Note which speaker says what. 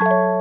Speaker 1: you